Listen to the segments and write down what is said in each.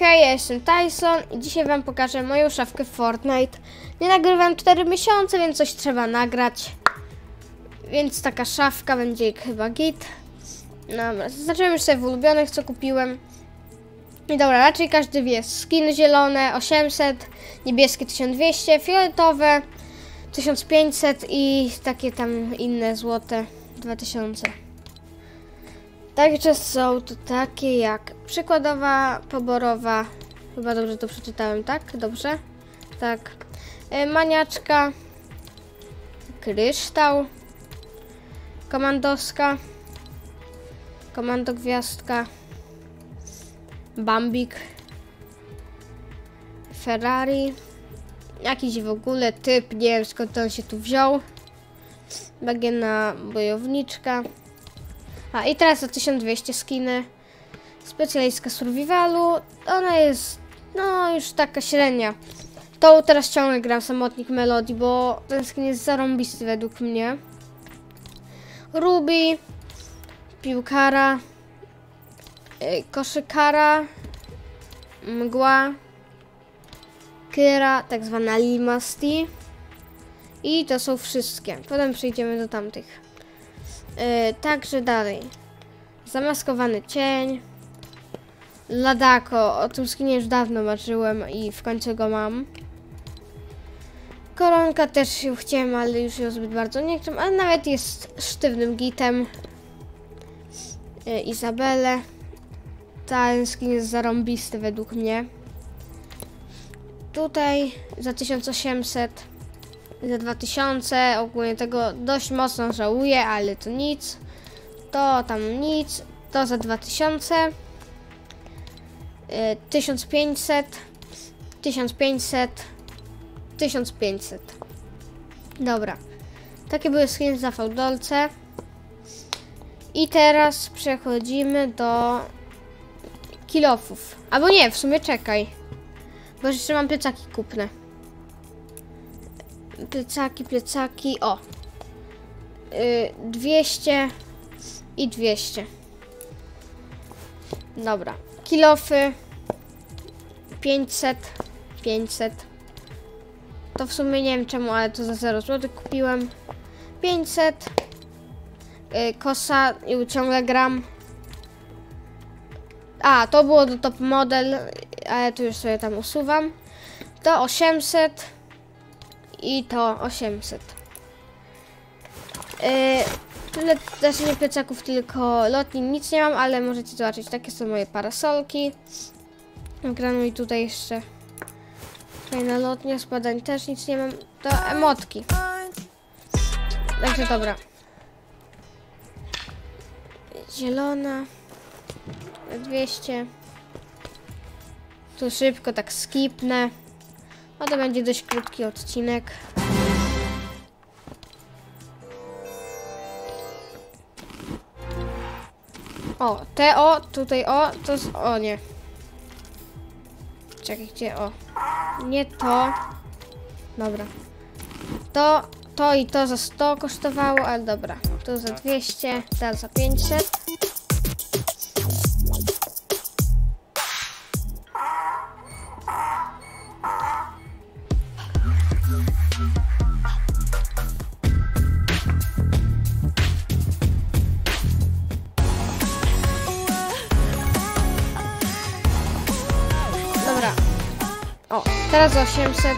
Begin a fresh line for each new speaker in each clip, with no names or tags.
Hej, ja jestem Tyson i dzisiaj wam pokażę moją szafkę Fortnite. Nie nagrywam 4 miesiące, więc coś trzeba nagrać. Więc taka szafka będzie chyba git. Dobra, zaznaczyłem już sobie w ulubionych, co kupiłem. I dobra, raczej każdy wie. Skiny zielone 800, niebieskie 1200, fioletowe 1500 i takie tam inne złote 2000. Także są to takie jak przykładowa, poborowa, chyba dobrze to przeczytałem, tak? Dobrze? Tak. E, maniaczka, kryształ, komandoska, komando gwiazdka, bambik, Ferrari, jakiś w ogóle typ, nie wiem skąd on się tu wziął, bagienna bojowniczka, a i teraz za 1200 skiny. Specjalistka survivalu. Ona jest no już taka średnia. To teraz ciągle gram samotnik Melody, bo ten skin jest zarąbisty według mnie. Ruby, piłkara, yy, koszykara, mgła, Kyra, tak zwana Limasti. I to są wszystkie. Potem przejdziemy do tamtych. Yy, także dalej. Zamaskowany cień. Ladako. O tym skinie już dawno marzyłem i w końcu go mam. Koronka też ją chciałem, ale już ją zbyt bardzo nie chcę. Ale nawet jest sztywnym gitem. Yy, Izabelę. Ten skin jest zarąbisty według mnie. Tutaj za 1800 za 2000. Ogólnie tego dość mocno żałuję, ale to nic. To tam nic. To za 2000. 1500. 1500. 1500. Dobra. Takie były skiny za fałdolce. I teraz przechodzimy do kilofów. Albo nie, w sumie czekaj. Bo jeszcze mam plecaki kupne plecaki, plecaki, o. Yy, 200 i 200. Dobra. Kilofy. 500, 500. To w sumie nie wiem czemu, ale to za 0 zł kupiłem. 500. Yy, kosa, i ciągle gram. A, to było do top model, ale tu już sobie tam usuwam. To 800 i to 800. Yy, tyle, znaczy nie plecaków, tylko lotni nic nie mam, ale możecie zobaczyć, takie są moje parasolki. Granuj tutaj jeszcze fajna lotnia, spadań też nic nie mam, to emotki. Także dobra. Zielona. 200. Tu szybko tak skipnę. A to będzie dość krótki odcinek. O, te o, tutaj o, to z, o nie. Czekaj, gdzie o. Nie to. Dobra. To, to i to za 100 kosztowało, ale dobra. To za 200, teraz za 500. teraz 800.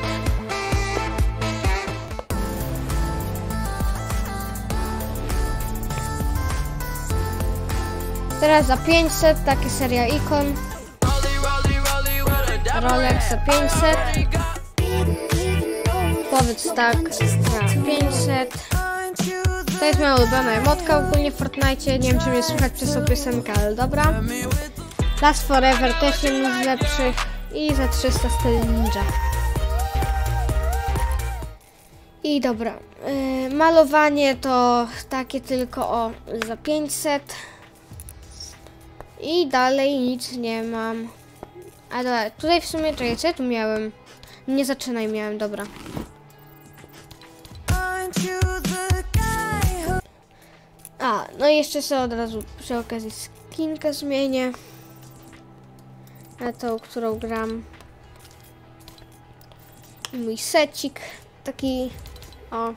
Teraz za 500, takie seria ikon. Rolex za 500. Powiedz tak, za 500. To jest moja ulubiona emotka ogólnie w Fortnite. Nie wiem, czy mnie słychać przez tą piosenkę, ale dobra. Last Forever też jeden z lepszych i za 300 styl ninja. I dobra, yy, malowanie to takie tylko o za 500 i dalej nic nie mam. A dobra, tutaj w sumie, czekaj, co ja tu miałem? Nie zaczynaj, miałem, dobra. A, no i jeszcze sobie od razu przy okazji skinkę zmienię. Na tą, którą gram. Mój secik, taki, o.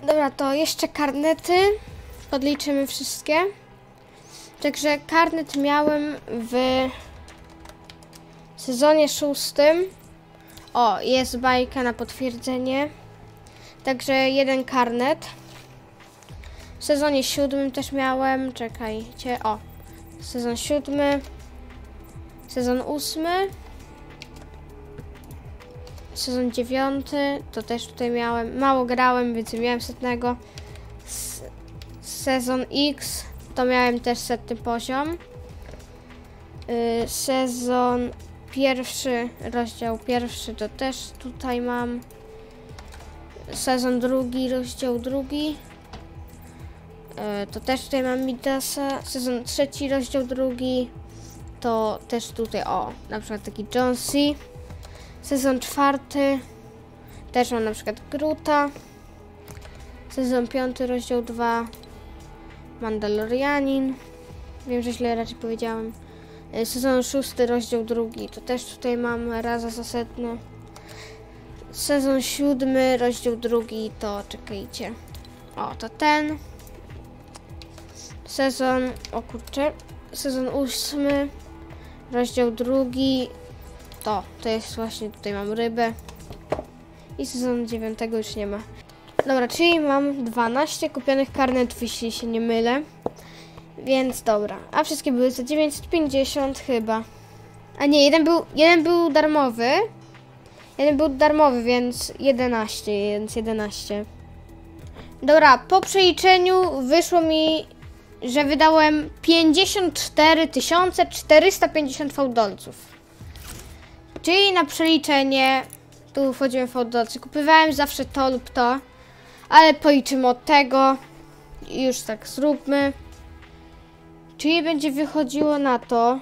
Dobra, to jeszcze karnety, podliczymy wszystkie. Także karnet miałem w sezonie szóstym. O, jest bajka na potwierdzenie. Także jeden karnet. W sezonie siódmym też miałem. Czekajcie. O, sezon siódmy. Sezon ósmy. Sezon dziewiąty. To też tutaj miałem. Mało grałem, więc miałem setnego. Sezon X. To miałem też setny poziom. Y, sezon pierwszy, rozdział pierwszy to też tutaj mam. Sezon drugi, rozdział drugi. Y, to też tutaj mam Midasa. Sezon trzeci, rozdział drugi. To też tutaj, o, na przykład taki Jonesy. Sezon czwarty. Też mam na przykład Gruta. Sezon piąty, rozdział dwa. Mandalorianin. Wiem, że źle raczej powiedziałem. E, Sezon szósty, rozdział drugi. To też tutaj mam raza zasetne. Sezon siódmy, rozdział drugi. To czekajcie. O, to ten. Sezon, o kurczę. Sezon ósmy, rozdział drugi. To, to jest właśnie, tutaj mam rybę. I sezon dziewiątego już nie ma. Dobra, czyli mam 12 kupionych karnetów, jeśli się nie mylę. Więc dobra. A wszystkie były za 950 chyba. A nie, jeden był, jeden był darmowy. Jeden był darmowy, więc 11, więc 11. Dobra, po przeliczeniu wyszło mi, że wydałem 54 450 fałdolców. Czyli na przeliczenie, tu wchodziłem w fałdolcy, kupowałem zawsze to lub to, ale policzymy od tego. Już tak zróbmy. Czyli będzie wychodziło na to,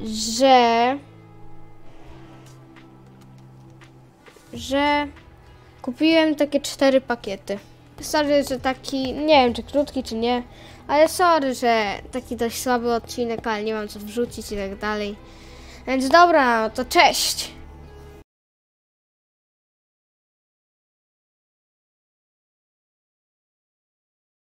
że że kupiłem takie cztery pakiety. Sorry, że taki, nie wiem czy krótki czy nie, ale sorry, że taki dość słaby odcinek, ale nie mam co wrzucić i tak dalej. Więc dobra, no to cześć!